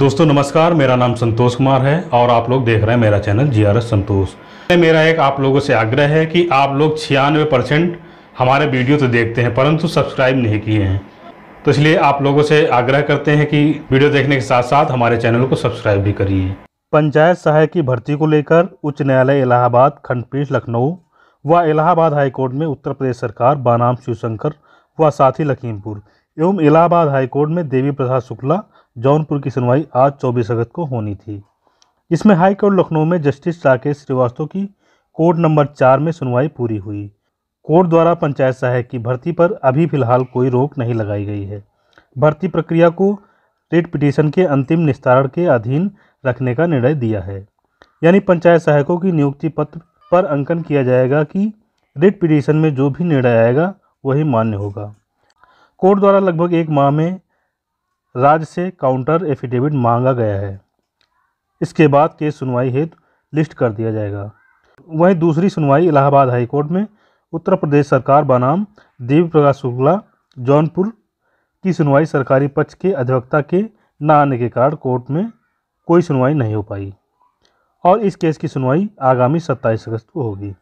दोस्तों, नमस्कार। मेरा नाम संतोष कुमार है और आप लोग देख रहे हैं मेरा channel G R S Santosh मेरा एक आप लोगों से आग्रह है कि आप लोग छियानवे परसेंट हमारे वीडियो तो देखते हैं, परंतु सब्सक्राइब नहीं किए हैं। तो इसलिए आप लोगों से आग्रह करते हैं कि वीडियो देखने के साथ साथ हमारे चैनल को सब्सक्राइब भी करिए। पंचायत सहायक की भर्ती को लेकर उच्च न्यायालय इलाहाबाद, खंडपीठ, लखनऊ व इलाहाबाद हाईकोर्ट में उत्तर प्रदेश सरकार, बनाम शिवशंकर व साथी लखीमपुर एवं इलाहाबाद हाईकोर्ट में देवी प्रसाद शुक्ला जौनपुर की सुनवाई आज 24 अगस्त को होनी थी। इसमें हाईकोर्ट लखनऊ में जस्टिस राकेश श्रीवास्तव की कोर्ट नंबर चार में सुनवाई पूरी हुई। कोर्ट द्वारा पंचायत सहायक की भर्ती पर अभी फ़िलहाल कोई रोक नहीं लगाई गई है। भर्ती प्रक्रिया को रिट पिटीशन के अंतिम निस्तारण के अधीन रखने का निर्णय दिया है। यानी पंचायत सहायकों की नियुक्ति पत्र पर अंकन किया जाएगा कि रिट पिटीशन में जो भी निर्णय आएगा, वही मान्य होगा। कोर्ट द्वारा लगभग एक माह में राज्य से काउंटर एफिडेविट मांगा गया है। इसके बाद केस सुनवाई हेतु लिस्ट कर दिया जाएगा। वहीं दूसरी सुनवाई इलाहाबाद हाईकोर्ट में उत्तर प्रदेश सरकार बनाम देवी प्रकाश शुक्ला, जौनपुर की सुनवाई सरकारी पक्ष के अधिवक्ता के न आने के कारण कोर्ट में कोई सुनवाई नहीं हो पाई। और इस केस की सुनवाई आगामी 27 अगस्त को होगी।